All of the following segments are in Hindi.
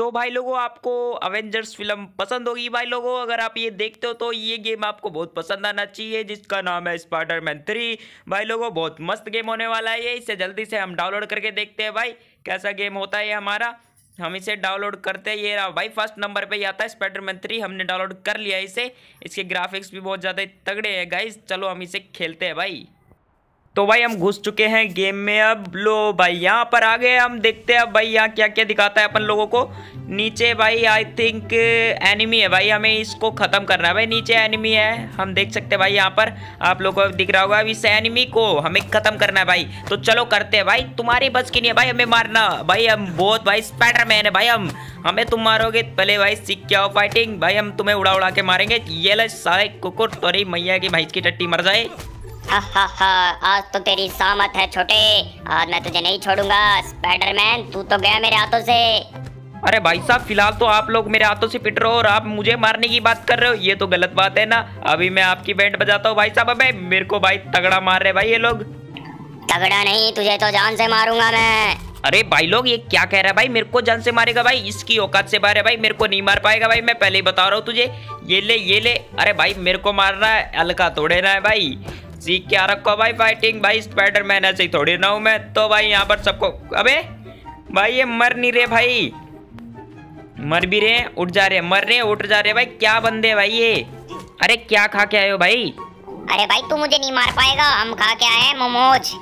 तो भाई लोगों, आपको अवेंजर्स फ़िल्म पसंद होगी भाई लोगों। अगर आप ये देखते हो तो ये गेम आपको बहुत पसंद आना चाहिए, जिसका नाम है स्पाइडर मैन थ्री भाई लोगों, बहुत मस्त गेम होने वाला है ये। इसे जल्दी से हम डाउनलोड करके देखते हैं भाई, कैसा गेम होता है हमारा। हम इसे डाउनलोड करते हैं। ये रहा भाई फ़र्स्ट नंबर पे ही आता है स्पाइडरमैन थ्री हमने डाउनलोड कर लिया इसे। इसके ग्राफिक्स भी बहुत ज़्यादा तगड़े हैं गाइज़ चलो हम इसे खेलते हैं भाई। तो भाई हम घुस चुके हैं गेम में अब। लो भाई, यहाँ पर आ गए हम, देखते हैं अब भाई यहाँ क्या क्या दिखाता है अपन लोगों को। नीचे भाई आई थिंक एनिमी है भाई, हमें इसको ख़त्म करना है भाई। नीचे एनिमी है, हम देख सकते हैं भाई यहाँ पर। आप लोगों को दिख रहा होगा अब इस एनिमी को, हमें ख़त्म करना है भाई। तो चलो करते हैं भाई, तुम्हारी बस की नहीं है भाई हमें मारना। भाई हम बहुत भाई स्पाइडरमैन है भाई हम। हमें तुम मारोगे, पहले भाई सीख क्या हो फाइटिंग भाई हम तुम्हें उड़ा उड़ा के मारेंगे। ये ले सारे कुकुर, तोरी, मैया की भाई की टट्टी मर जाए। आज तो तेरी सामत है छोटे। आज मैं तुझे नहीं छोड़ूँगा। स्पाइडरमैन तू तो गया मेरे हाथों से। अरे भाई साहब फ़िलहाल तो आप लोग मेरे हाथों से पिट रहे हो और आप मुझे मारने की बात कर रहे हो। ये तो गलत बात है ना। अभी मैं आपकी बैंड बजाता हूँ भाई साहब। अबे मेरे को भाई तगड़ा मार रहे भाई ये लोग। तगड़ा नहीं तुझे तो जान से मारूँगा मैं। अरे भाई लोग ये क्या कह रहा है भाई? मेरे को जान से मारेगा भाई। इसकी औकात से बाहर है भाई। मेरे को नहीं मार पाएगा भाई। मैं पहले ही बता रहा हूँ तुझे। ये ले ये ले। अरे भाई मेरे को मार रहा है। हल्का तोड़े ना है भाई। सीख क्या रखो भाई फाइटिंग भाई स्पाइडरमैन ऐसे ही थोड़ी ना हूँ मैं। तो भाई यहाँ पर सबको अबे भाई ये मर नहीं रहे भाई। मर भी रहे उठ जा रहे मर रहे उठ जा रहे भाई क्या बंदे भाई ये? अरे क्या खा के आए हो भाई? अरे भाई तू मुझे नहीं मार पाएगा हम खा के आए हैं मोमोज।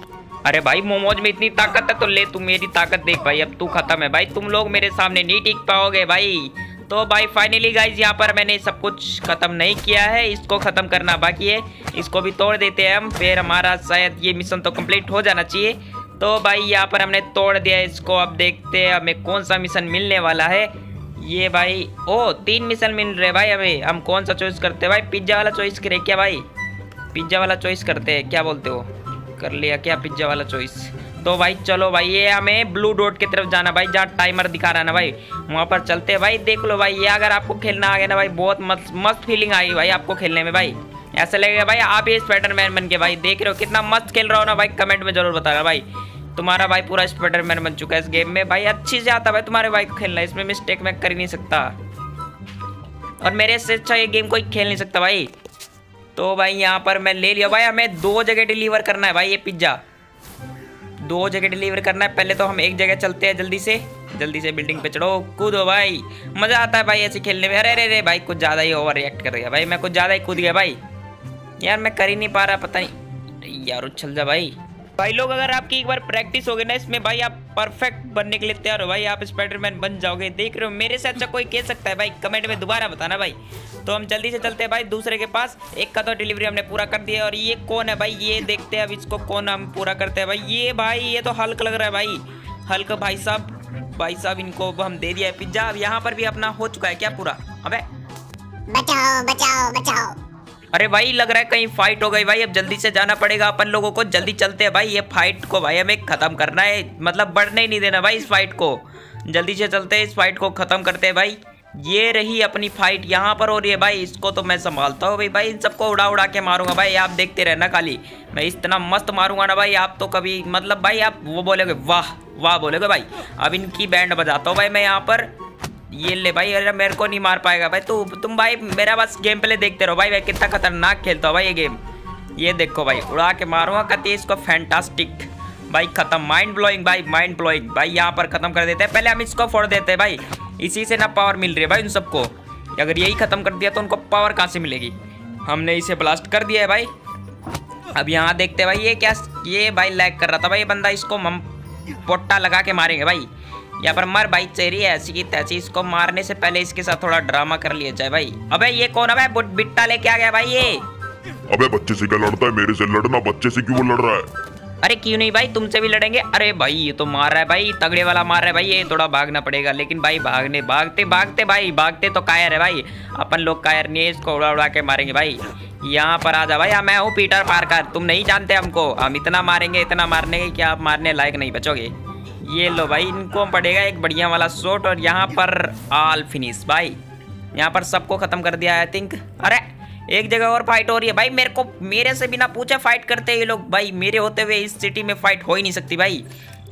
अरे भाई मोमोज में इतनी ताकत है तो ले तू मेरी ताकत देख भाई अब तू खत्म है। भाई तुम लोग मेरे सामने नहीं टिक पाओगे भाई। तो भाई फाइनली गाइज़ यहाँ पर मैंने सब कुछ ख़त्म नहीं किया है। इसको ख़त्म करना बाकी है। इसको भी तोड़ देते हैं हम। फिर हमारा शायद ये मिशन तो कंप्लीट हो जाना चाहिए। तो भाई, यहाँ पर हमने तोड़ दिया इसको अब देखते हैं हमें कौन सा मिशन मिलने वाला है। ये भाई, ओ, तीन मिशन मिल रहे भाई हमें। हम कौन सा चॉइस करते हैं? भाई पिज़्ज़ा वाला चॉइस करें क्या भाई? पिज़्ज़ा वाला चॉइस करते हैं। क्या बोलते हो? कर लिया क्या पिज़्ज़ा वाला चॉइस तो भाई, चलो भाई, ये हमें ब्लू डॉट की तरफ़ जाना भाई, जहाँ टाइमर दिखा रहा है ना भाई। वहाँ पर चलते हैं भाई, देख लो भाई, ये अगर आपको खेलना आ गया ना भाई, बहुत मस्त मस्त फीलिंग आई भाई आपको खेलने में भाई। ऐसा लगेगा भाई, आप ये स्पाइडरमैन बन के भाई, देख रहे हो कितना मस्त खेल रहा हो ना भाई कमेंट में ज़रूर बताना भाई। तुम्हारा भाई पूरा स्पाइडरमैन बन चुका है इस गेम में। भाई, अच्छी से आता भाई, तुम्हारे भाई को खेलना, इसमें मिस्टेक मैं कर ही नहीं सकता। और मेरे से अच्छा ये गेम कोई खेल नहीं सकता भाई। तो भाई, यहाँ पर मैं ले लिया। भाई, हमें दो जगह डिलीवर करना है भाई, ये पिज़्ज़ा दो जगह डिलीवर करना है। पहले तो हम एक जगह चलते हैं जल्दी से। जल्दी से बिल्डिंग पे चढ़ो। कूदो भाई। मज़ा आता है भाई ऐसे खेलने में। अरे अरे अरे भाई, कुछ ज़्यादा ही ओवर रिएक्ट कर गया भाई। मैं कुछ ज़्यादा ही कूद गया भाई। यार, मैं कर ही नहीं पा रहा, पता नहीं। यार, उछल जा भाई। भाई लोग, अगर आपकी एक बार प्रैक्टिस हो गई ना इसमें भाई आप परफेक्ट बनने के लिए तैयार हो, भाई आप स्पाइडरमैन बन जाओगे, देख रहे हो, मेरे से अच्छा कोई कह सकता है भाई कमेंट में दोबारा बताना भाई। तो हम जल्दी से चलते हैं भाई, दूसरे के पास, एक का तो डिलीवरी हमने पूरा कर दिया और ये कौन है भाई, ये देखते हैं अब इसको कौन हम पूरा करते हैं भाई। ये भाई, ये तो हल्क लग रहा है भाई। हल्क भाई साहब भाई साहब इनको हम दे दिया है पिज्जा अब यहाँ पर भी अपना हो चुका है क्या पूरा? अबे। बचाओ बचाओ बचाओ। अरे भाई, लग रहा है कहीं फाइट हो गई भाई। अब जल्दी से जाना पड़ेगा अपन लोगों को। जल्दी चलते हैं भाई। ये फाइट को भाई हमें खत्म करना है। मतलब बढ़ने ही नहीं देना भाई इस फाइट को। जल्दी से चलते हैं इस फाइट को खत्म करते हैं भाई। ये रही अपनी फाइट यहाँ पर हो रही है भाई। इसको तो मैं संभालता हूँ भाई। भाई इन सबको उड़ा उड़ा के मारूँगा भाई। आप देखते रहना खाली। मैं इतना मस्त मारूँगा ना भाई। आप तो कभी मतलब भाई आप वो बोलोगे, वाह वाह बोलोगे भाई। अब इनकी बैंड बजाता हूँ भाई मैं यहाँ पर। ये ले भाई, अरे मेरे को नहीं मार पाएगा भाई। तू, तुम भाई मेरा बस गेम प्ले देखते रहो भाई मैं कितना खतरनाक खेलता हूँ भाई ये गेम ये देखो भाई, उड़ा के मारूँगा, कहती इसको फैंटास्टिक भाई खत्म माइंड ब्लोइंग भाई माइंड ब्लोइंग भाई यहाँ पर खत्म कर देते हैं। पहले हम इसको फोड़ देते हैं भाई। इसी से ना पावर मिल रही है भाई उन सबको। अगर यही खत्म कर दिया तो उनको पावर कहाँ से मिलेगी? हमने इसे ब्लास्ट कर दिया है भाई। अब यहाँ देखते भाई, ये क्या, ये भाई लैग कर रहा था भाई ये बंदा, इसको पोट्टा लगा के मारेंगे भाई। यहाँ पर मर भाई चेरी है ऐसी की तैसी इसको मारने से पहले इसके साथ थोड़ा ड्रामा कर लिया जाए भाई। अबे ये कौन है बिट्टा लेके आ गया भाई ये। अबे बच्चे से क्या लड़ता है? मेरे से लड़ना बच्चे से क्यों लड़ रहा है? अरे क्यों नहीं भाई? तुमसे भी लड़ेंगे। अरे भाई ये तो मार रहा है भाई तगड़े वाला मार रहा है भाई ये थोड़ा भागना पड़ेगा। लेकिन भाई भागने भागते भागते भाई भागते तो कायर है भाई। अपन लोग कायर नहीं है इसको उड़ा उड़ा के मारेंगे भाई। यहाँ पर आ जा भाई मैं हूँ पीटर पार्कर। तुम नहीं जानते हमको। हम इतना मारेंगे इतना मारने के क्या आप मारने लायक नहीं बचोगे। ये लो भाई, इनको पड़ेगा एक बढ़िया वाला शॉट और यहाँ पर ऑल फिनिश भाई। यहाँ पर सबको खत्म कर दिया आई थिंक अरे, एक जगह और फाइट हो रही है भाई, मेरे को, मेरे से बिना पूछे फाइट करते ये लोग। भाई, मेरे होते हुए इस सिटी में फाइट हो ही नहीं सकती भाई।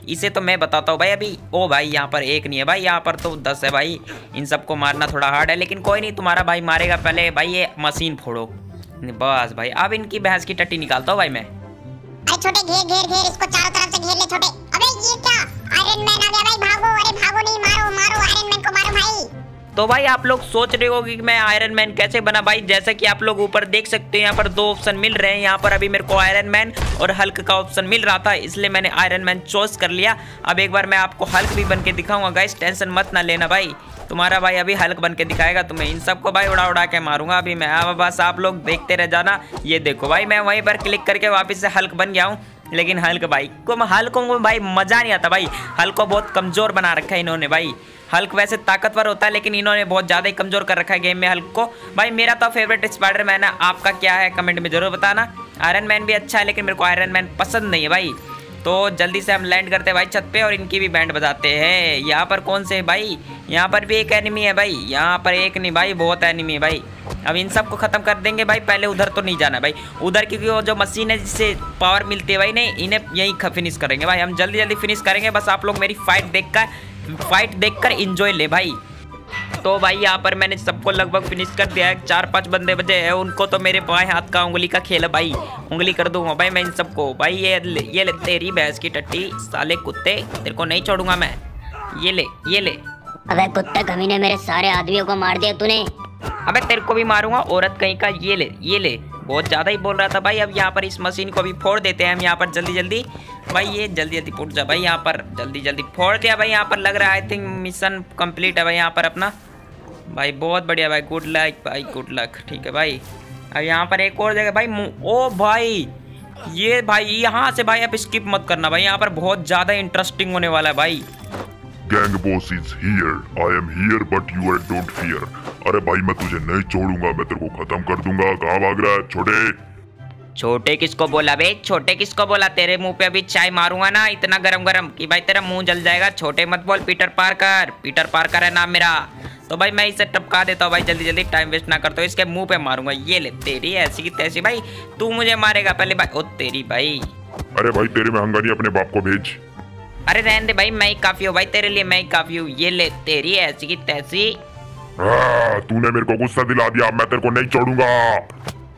इसे तो मैं बताता हूँ भाई, अभी, ओ भाई, यहाँ पर एक नहीं है भाई, यहाँ पर तो दस है भाई। इन सबको मारना थोड़ा हार्ड है, लेकिन कोई नहीं, तुम्हारा भाई मारेगा पहले। भाई, ये मशीन फोड़ो। बस भाई, अब इनकी भैंस की टट्टी निकालता हूँ भाई मैं। छोटे, घेर घेर घेर, इसको चारों तरफ़ से घेर ले, छोटे। ये क्या आयरन मैन आ गया भाई भागो अरे भागो नहीं मारो मारो आयरन मैन को मारो भाई तो भाई आप लोग सोच रहे हो कि मैं आयरन मैन कैसे बना भाई? जैसे कि आप लोग ऊपर देख सकते हैं, यहाँ पर दो ऑप्शन मिल रहे हैं। यहाँ पर अभी मेरे को आयरन मैन और हल्क का ऑप्शन मिल रहा था, इसलिए मैंने आयरन मैन चॉइस कर लिया। अब एक बार मैं आपको हल्क भी बन के दिखाऊँगा गाइस टेंशन मत ना लेना भाई। तुम्हारा भाई अभी हल्क बन के दिखाएगा तुम्हें। इन सबको भाई उड़ा उड़ा के मारूँगा अभी मैं। बस आप लोग देखते रह जाना। ये देखो भाई, मैं वहीं पर क्लिक करके वापस से हल्क बन गया हूँ। लेकिन हल्क भाई को हल्क को भाई मज़ा नहीं आता भाई। हल्क बहुत कमज़ोर बना रखा है इन्होंने भाई। हल्क वैसे ताकतवर होता है, लेकिन इन्होंने बहुत ज़्यादा ही कमज़ोर कर रखा है गेम में हल्क को। भाई, मेरा तो फेवरेट स्पाइडर मैन है, आपका क्या है कमेंट में ज़रूर बताना। आयरन मैन भी अच्छा है, लेकिन मेरे को आयरन मैन पसंद नहीं है भाई। तो जल्दी से हम लैंड करते हैं भाई छत पे और इनकी भी बैंड बजाते हैं। यहाँ पर कौन से भाई? यहाँ पर भी एक एनिमी है भाई। यहाँ पर एक नहीं भाई, बहुत एनिमी है भाई। अब इन सबको खत्म कर देंगे भाई, पहले उधर तो नहीं जाना भाई। उधर क्योंकि वो जो मशीन है जिससे पावर मिलती है भाई, नहीं, इन्हें यहीं फिनिश करेंगे भाई। हम जल्दी जल्दी फिनिश करेंगे, बस आप लोग मेरी फाइट देख कर फाइट देख कर इंजॉय ले भाई। तो भाई यहाँ पर मैंने सबको लगभग फिनिश कर दिया है। चार पाँच बंदे बचे हैं, उनको तो मेरे बाएँ हाथ का उंगली का खेल भाई। उंगली कर दूँगा भाई मैं इन सबको। भाई ये ये ले तेरी भैंस की टट्टी, साले कुत्ते, तेरे को नहीं छोड़ूँगा मैं। ये ले ये ले। अबे कुत्ते कमीने मेरे सारे आदमियों को मार दिया तूने। अबे तेरे को भी मारूँगा, औरत कहीं का, ये ले ये ले। बहुत ज़्यादा ही बोल रहा था भाई, अब यहाँ पर इस मशीन को भी फोड़ देते हैं हम यहाँ पर जल्दी जल्दी भाई ये जल्दी जल्दी फूट जा भाई यहाँ पर जल्दी जल्दी फोड़ दिया भाई यहाँ पर लग रहा है आई थिंक मिशन कंप्लीट है भाई यहाँ पर अपना। भाई बहुत बढ़िया भाई गुड लक भाई गुड लक ठीक है भाई। अब यहाँ पर एक और जगह भाई ओ भाई, ये भाई यहाँ से भाई आप स्किप मत करना भाई, यहाँ पर बहुत ज़्यादा इंटरेस्टिंग होने वाला है भाई। Gang boss is here I am here but you are don't fear अरे भाई मैं तुझे नहीं छोड़ूँगा मैं तेरे को खत्म कर दूँगा। कहाँ भाग रहा है छोटे? छोटे किसको बोला बे? छोटे किसको बोला? तेरे मुँह पे अभी चाय मारूँगा ना इतना गरम गरम कि भाई तेरा मुँह जल जाएगा। छोटे मत बोल पीटर पार्कर। पीटर पार्कर है नाम मेरा। तो भाई मैं इसे टपका देता हूँ भाई जल्दी जल्दी टाइम वेस्ट ना करता हूँ इसके मुँह पे मारूँगा। ये ले तेरी ऐसी की तैसी। भाई तू मुझे मारेगा पहले भाई ओ तेरी भाई। अरे भाई तेरे में हंगानी अपने बाप को भेज। अरे रहने दे भाई मैं ही काफ़ी हूँ भाई तेरे लिए मैं ही काफ़ी हूँ। ये ले तेरी ऐसी की तैसी। तूने मेरे को गुस्सा दिला दिया मैं तेरे को नहीं छोड़ूँगा।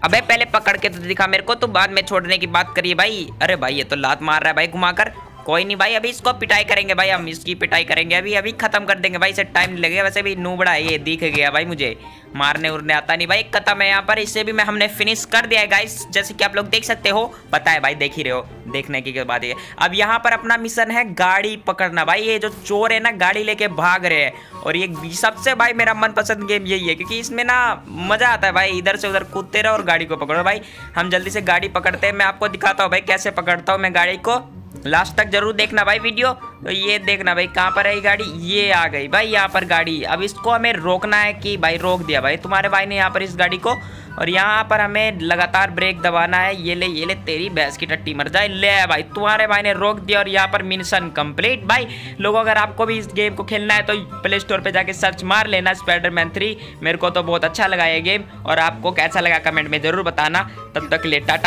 अबे पहले पकड़ के तो दिखा मेरे को तो बाद में छोड़ने की बात करिए भाई। अरे भाई ये तो लात मार रहा है भाई घुमाकर। कोई नहीं भाई, अभी इसको पिटाई करेंगे भाई, हम इसकी पिटाई करेंगे। अभी अभी खत्म कर देंगे भाई, इसे टाइम लगेगा। वैसे भी नूबड़ा है, ये दिख गया भाई मुझे। मारने उड़ने आता नहीं भाई खत्म है यहाँ पर, इसे भी मैं, हमने फिनिश कर दिया है गाइस जैसे कि आप लोग देख सकते हो। पता है भाई, देख ही रहे हो, देखने की बात है। अब यहाँ पर अपना मिशन है गाड़ी पकड़ना भाई, ये जो चोर है ना, गाड़ी लेके भाग रहे हैं। और ये सबसे भाई मेरा मनपसंद गेम यही है, क्योंकि इसमें ना मज़ा आता है भाई, इधर से उधर कूदते रहो और गाड़ी को पकड़ो। भाई, हम जल्दी से गाड़ी पकड़ते हैं, मैं आपको दिखाता हूँ भाई, कैसे पकड़ता हूँ मैं गाड़ी को। लास्ट तक ज़रूर देखना भाई वीडियो तो ये देखना भाई, कहाँ पर है गाड़ी? ये आ गई भाई, यहाँ पर गाड़ी। अब इसको हमें रोकना है कि भाई रोक दिया भाई। तुम्हारे भाई ने यहाँ पर इस गाड़ी को, और यहाँ पर हमें लगातार ब्रेक दबाना है। ये ले ये ले, तेरी भैंस की टट्टी मर जाए। ले भाई, तुम्हारे भाई ने रोक दिया और यहाँ पर मिशन कंप्लीट भाई, लोगों, अगर आपको भी इस गेम को खेलना है तो प्ले स्टोर पे जाके सर्च मार लेना स्पाइडरमैन थ्री मेरे को तो बहुत अच्छा लगा ये गेम और आपको कैसा लगा कमेंट में ज़रूर बताना। तब तक ले टाटा।